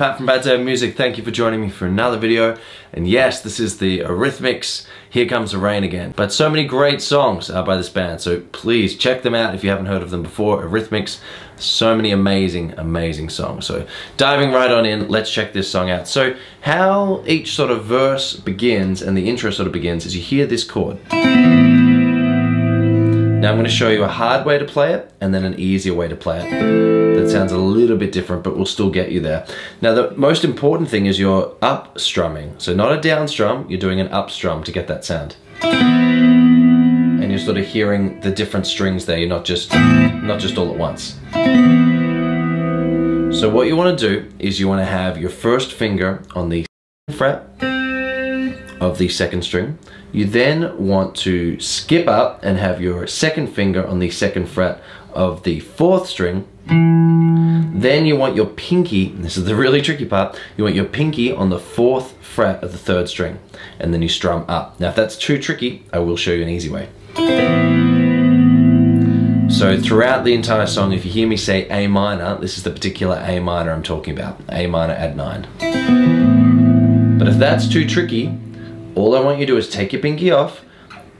Pat from Pat David Music. Thank you for joining me for another video. And yes, this is the Eurythmics, Here Comes the Rain Again. But so many great songs uh, by this band, so please check them out if you haven't heard of them before. Eurythmics, so many amazing, amazing songs. So diving right on in, let's check this song out. So how each sort of verse begins and the intro sort of begins is you hear this chord. Now I'm going to show you a hard way to play it and then an easier way to play it. That sounds a little bit different, but we'll still get you there. Now the most important thing is your up strumming. So not a down strum, you're doing an up strum to get that sound. And you're sort of hearing the different strings there, you're not just, not just all at once. So what you want to do is you want to have your first finger on the fret of the second string. You then want to skip up and have your second finger on the second fret of the fourth string. Then you want your pinky, this is the really tricky part, you want your pinky on the fourth fret of the third string. And then you strum up. Now if that's too tricky, I will show you an easy way. So throughout the entire song, if you hear me say A minor, this is the particular A minor I'm talking about. A minor add 9. But if that's too tricky, all I want you to do is take your pinky off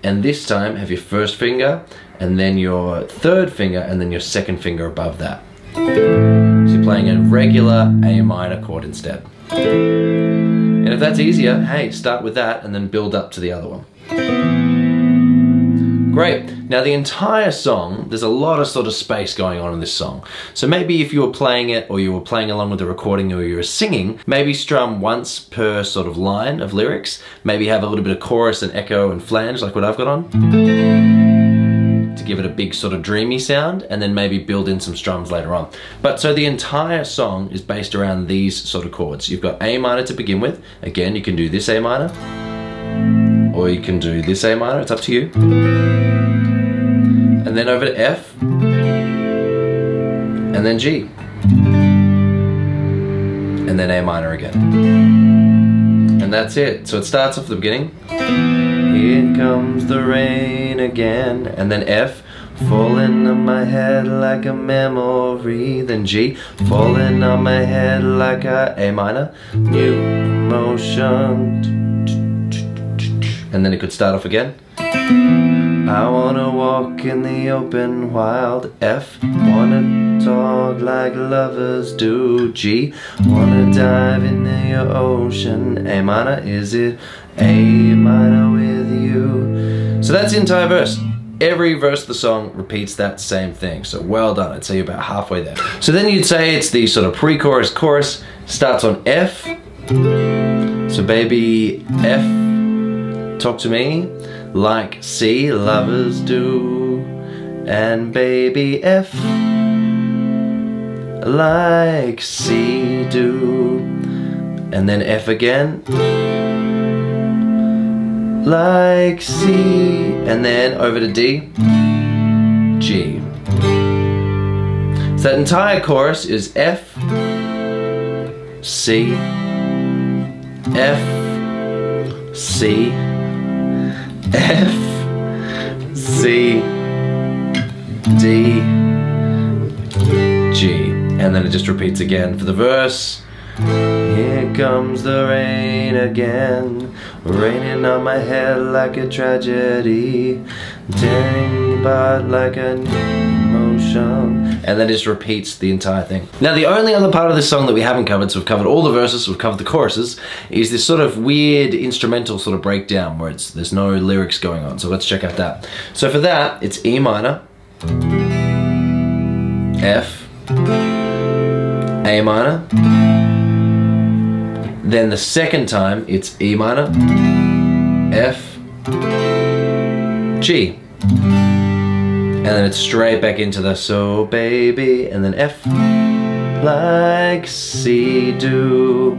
and this time have your first finger and then your third finger and then your second finger above that. So you're playing a regular A minor chord instead. And if that's easier, hey, start with that and then build up to the other one. Great. Now the entire song, there's a lot of sort of space going on in this song. So maybe if you were playing it or you were playing along with the recording or you were singing, maybe strum once per sort of line of lyrics. Maybe have a little bit of chorus and echo and flange like what I've got on. To give it a big sort of dreamy sound and then maybe build in some strums later on. But so the entire song is based around these sort of chords. You've got A minor to begin with. Again, you can do this A minor or you can do this A minor, it's up to you. And then over to F, and then G. And then A minor again. And that's it. So it starts off the beginning. Here comes the rain again. And then F, falling on my head like a memory. Then G, falling on my head like a A minor. New emotion and then it could start off again. I wanna walk in the open wild F Wanna talk like lovers do G Wanna dive in the ocean A minor, is it A minor with you? So that's the entire verse. Every verse of the song repeats that same thing. So well done, I'd say you're about halfway there. So then you'd say it's the sort of pre-chorus, chorus, starts on F. So baby, F Talk to me like C lovers do. And baby F like C do. And then F again. Like C and then over to D. G. So that entire chorus is F C F C F, C, D, G. And then it just repeats again for the verse. Here comes the rain again, raining on my head like a tragedy, tearing apart like an And then it just repeats the entire thing. Now the only other part of this song that we haven't covered, so we've covered all the verses, we've covered the choruses, is this sort of weird instrumental sort of breakdown where it's there's no lyrics going on. So let's check out that. So for that, it's E minor, F, A minor, then the second time, it's E minor, F, G. And then it's straight back into the so baby, and then F, like C do,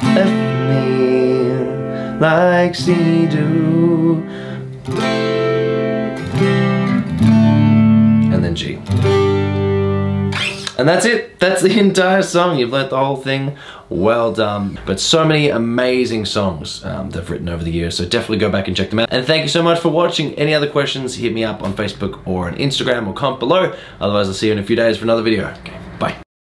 F me, like C do, and then G. And that's it. That's the entire song. You've learnt the whole thing. Well done. But so many amazing songs um, they've written over the years. So definitely go back and check them out. And thank you so much for watching. Any other questions, hit me up on Facebook or on Instagram or comment below. Otherwise, I'll see you in a few days for another video. Okay.